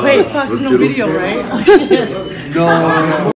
Wait, fuck, there's no video, right? No, no, no.